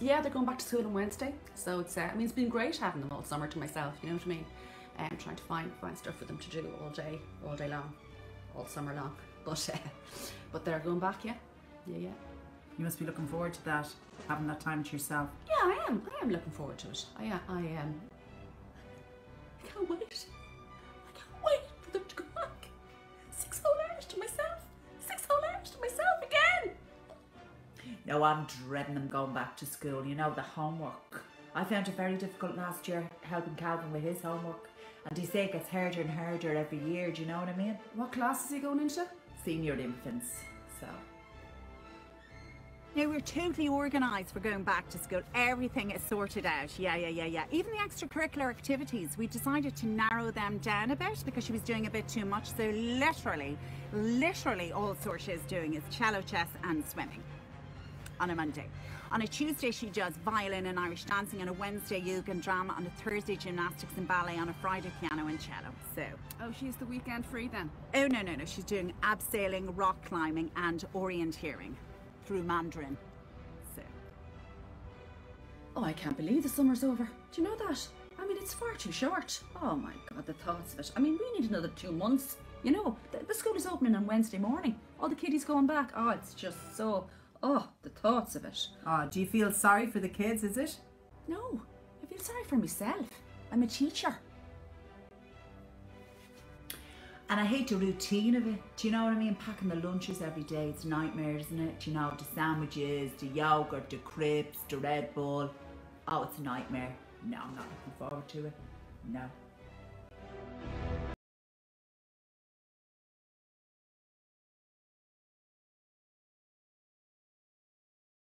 Yeah, they're going back to school on Wednesday, so it's. Uh, I mean, it's been great having them all summer to myself. You know what I mean? And um, trying to find find stuff for them to do all day, all day long, all summer long. But uh, but they're going back, yeah, yeah, yeah. You must be looking forward to that, having that time to yourself. Yeah, I am. I am looking forward to it. I. I am. I can't wait. No, I'm dreading them going back to school. You know, the homework. I found it very difficult last year helping Calvin with his homework. And he say it gets harder and harder every year, do you know what I mean? What class is he going into? Senior infants, so. Now we're totally organised for going back to school. Everything is sorted out. Yeah, yeah, yeah, yeah. Even the extracurricular activities, we decided to narrow them down a bit because she was doing a bit too much. So literally, literally all Sorcha is doing is cello, chess and swimming on a Monday. On a Tuesday, she does violin and Irish dancing. On a Wednesday, yoga and drama. On a Thursday, gymnastics and ballet. On a Friday, piano and cello. So. Oh, she's the weekend free then? Oh, no, no, no. She's doing abseiling, rock climbing, and orienteering through Mandarin. So. Oh, I can't believe the summer's over. Do you know that? I mean, it's far too short. Oh my God, the thoughts of it. I mean, we need another two months. You know, the, the school is opening on Wednesday morning. All the kiddies going back. Oh, it's just so Oh, the thoughts of it. Oh, do you feel sorry for the kids, is it? No, I feel sorry for myself. I'm a teacher. And I hate the routine of it. Do you know what I mean? Packing the lunches every day, it's a nightmare, isn't it? Do you know, the sandwiches, the yogurt, the crepes, the Red Bull. Oh, it's a nightmare. No, I'm not looking forward to it. No.